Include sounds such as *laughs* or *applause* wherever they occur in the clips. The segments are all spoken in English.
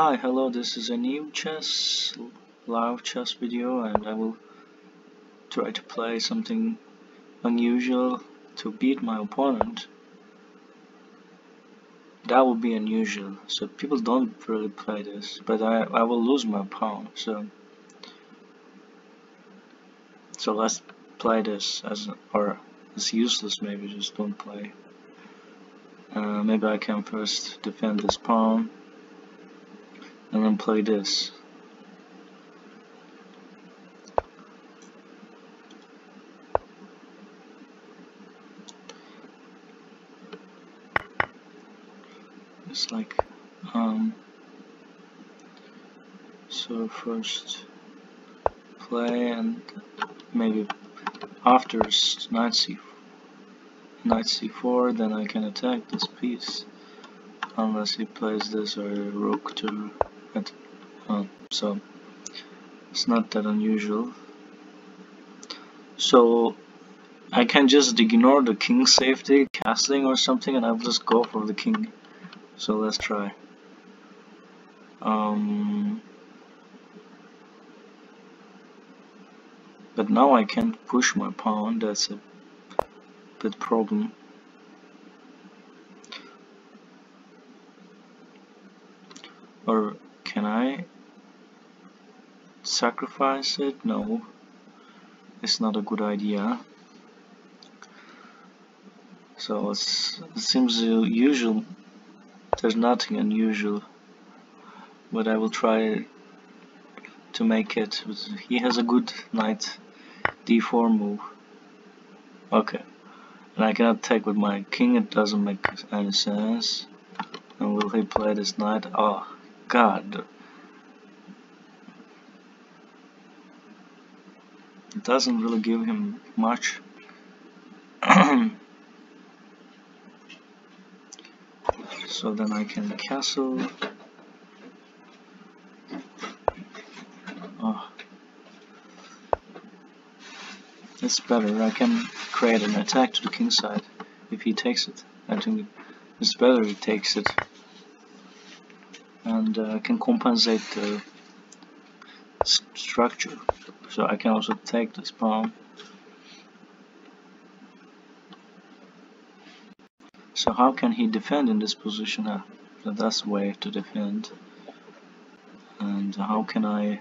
Hi, hello, this is a new chess, live chess video and I will try to play something unusual to beat my opponent. That would be unusual, so people don't really play this, but I, I will lose my pawn, so so let's play this as or it's useless maybe just don't play. Uh, maybe I can first defend this pawn and then play this. It's like um so first play and maybe after knight c knight c4 then I can attack this piece unless he plays this or rook to so it's not that unusual. So I can just ignore the king safety castling or something and I'll just go for the king. So let's try. Um, but now I can't push my pawn. That's a bit problem or can I sacrifice it? No, it's not a good idea. So it seems usual. There's nothing unusual, but I will try to make it. He has a good knight d4 move. Okay, and I cannot take with my king. It doesn't make any sense. And will he play this knight? Oh, God. Doesn't really give him much. *clears throat* so then I can castle. Oh. It's better. I can create an attack to the king side if he takes it. I think it's better he takes it and uh, can compensate the structure so I can also take this pawn so how can he defend in this position? Uh, that's the way to defend. And how can I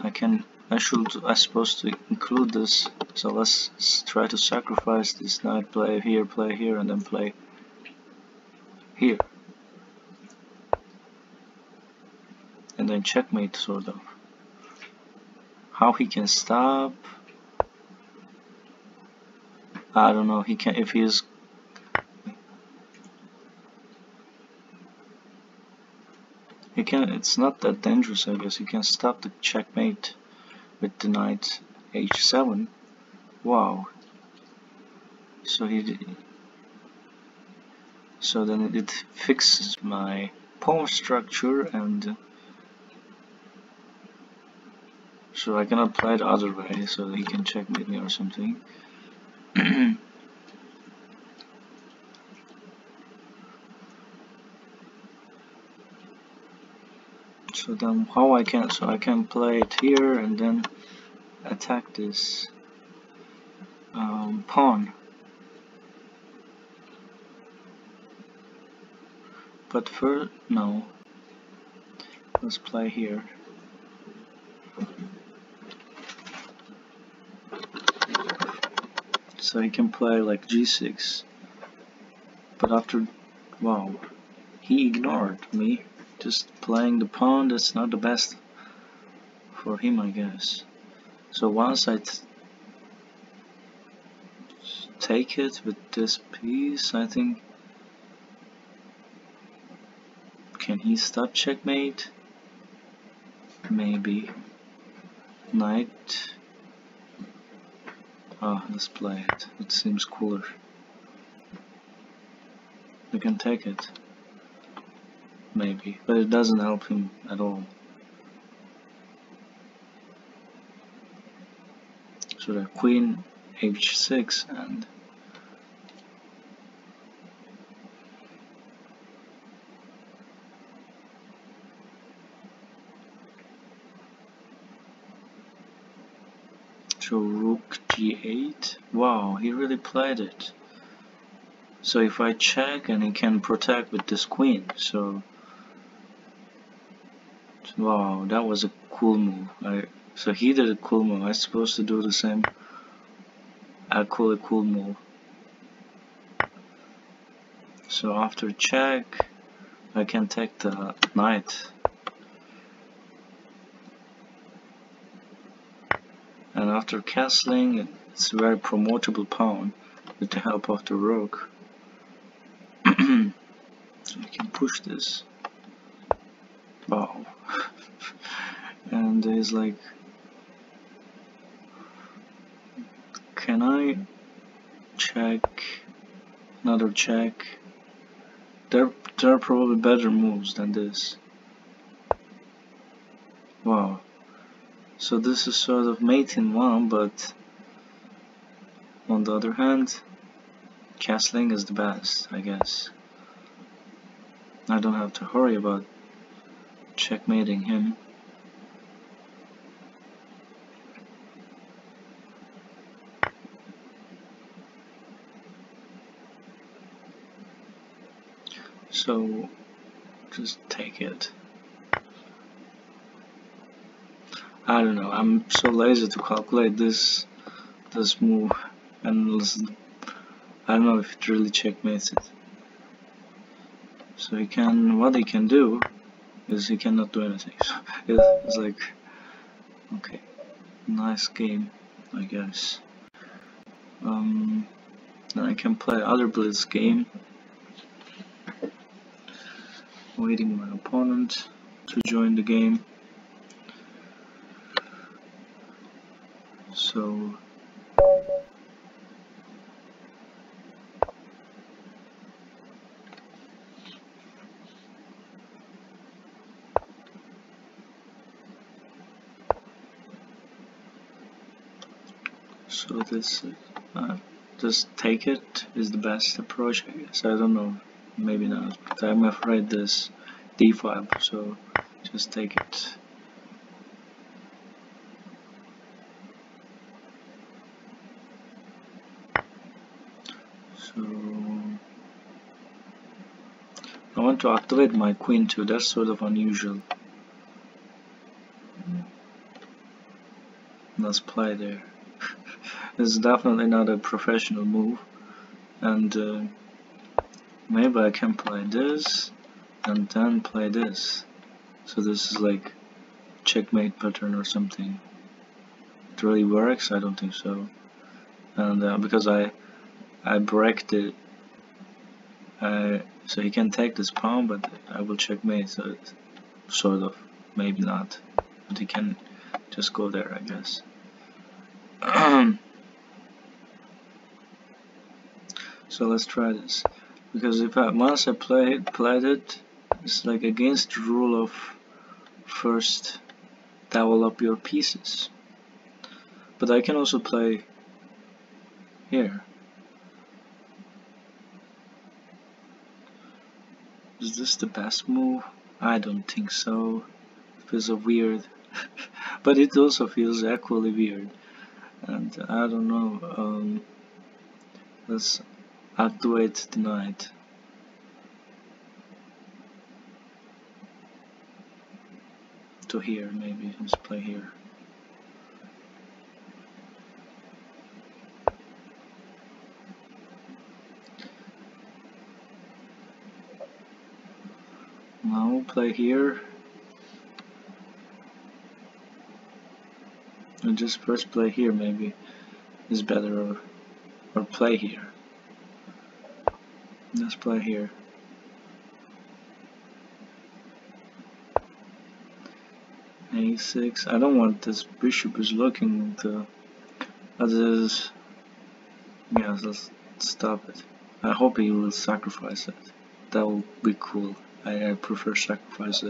I can I should I supposed to include this. So let's try to sacrifice this knight play here play here and then play here. And then checkmate sort of how he can stop. I don't know he can if he's he can it's not that dangerous I guess. He can stop the checkmate with the knight h7 wow. So he so then it fixes my pawn structure and so I can play it other way so he can checkmate me or something. *clears throat* So then how I can so I can play it here and then attack this um, pawn. But first no. Let's play here so he can play like g6 but after wow he ignored me. Just playing the pawn that's not the best for him I guess. So once I take it with this piece I think can he stop checkmate? Maybe. Knight Ah, let's play it. It seems cooler. We can take it. Maybe. But it doesn't help him at all. So the queen h6 and So rook g8. Wow, he really played it. So if I check and he can protect with this queen, so wow, that was a cool move. I so he did a cool move. I'm supposed to do the same. I call it cool move. So after check, I can take the knight. And after castling, it's a very promotable pawn with the help of the rook. *clears throat* I can push this. Wow. *laughs* and he's like can I check another check there there are probably better moves than this wow so this is sort of mating one but on the other hand castling is the best I guess. I don't have to hurry about checkmating him. So just take it I don't know. I'm so lazy to calculate this this move and listen. I don't know if it really checkmates it. So he can what he can do is he cannot do anything. *laughs* So it's like okay nice game I guess. Um, then I can play other blitz game. Waiting my opponent to join the game. So so this uh, just take it is the best approach I guess. I don't know. Maybe not. But I'm afraid this d5 so just take it so I want to activate my queen too. That's sort of unusual. Let's play there. *laughs* This is definitely not a professional move. And uh, maybe I can play this and then play this. So this is like checkmate pattern or something. It really works? I don't think so. And uh, because I I break it uh, so he can take this pawn but I will checkmate so it, sort of maybe not. But he can just go there I guess. *clears throat* So let's try this. Because if I once I played played it it's like against the rule of first develop your pieces. But I can also play here is this the best move? I don't think so. It feels weird *laughs* but it also feels equally weird. And I don't know um, let's activate the knight to here maybe let's play here now we'll play here. And just first play here maybe is better or, or play here. Let's play here. A6 I don't want this bishop is looking to others yeah let's stop it. I hope he will sacrifice it. That will be cool I, I prefer sacrifice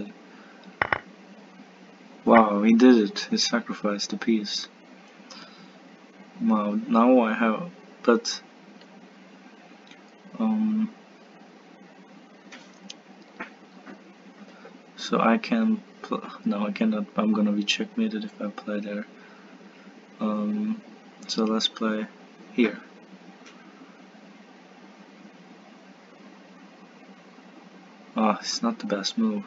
wow he did it. He sacrificed the piece wow now I have but um so I can no I cannot I'm gonna be checkmated if I play there. Um So let's play here. Oh, it's not the best move.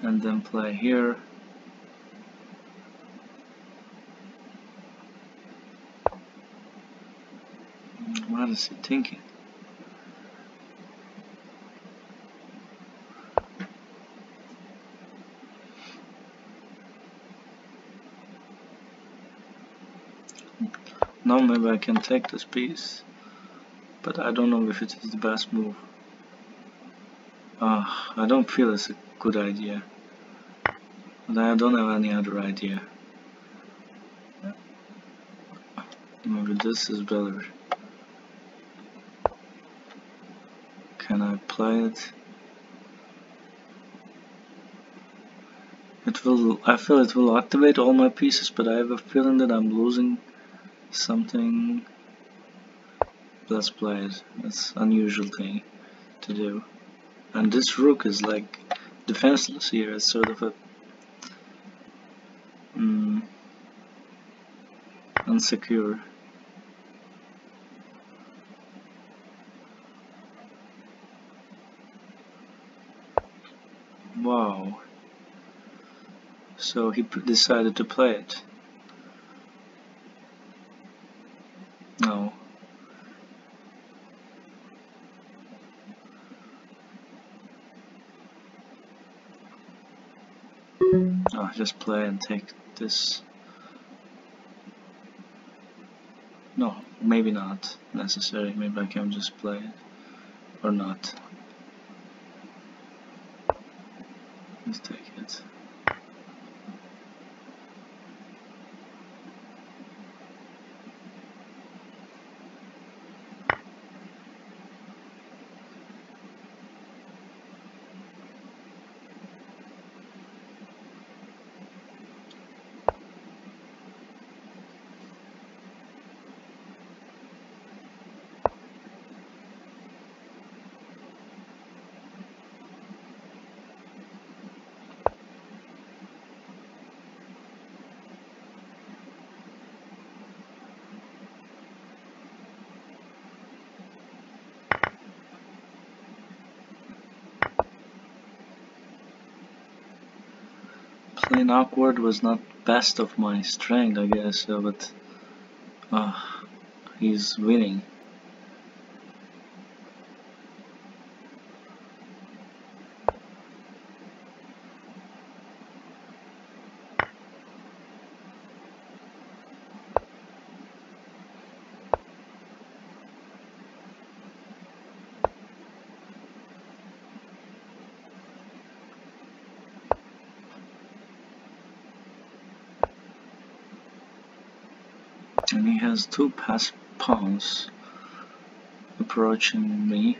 And then play here. What is he thinking? Now maybe I can take this piece, but I don't know if it is the best move. Uh, I don't feel it's a good idea, but I don't have any other idea. Maybe this is better. Can I play it? It will, I feel it will activate all my pieces, but I have a feeling that I'm losing something let's play it it's unusual thing to do. And this rook is like defenseless here. It's sort of a mm, unsecure wow. So he decided to play it No. Just play and take this. No, maybe not necessary. Maybe I can just play it. Or not. Let's take it. Playing awkward was not best of my strength, I guess, but uh, he's winning. And he has two pass pawns approaching me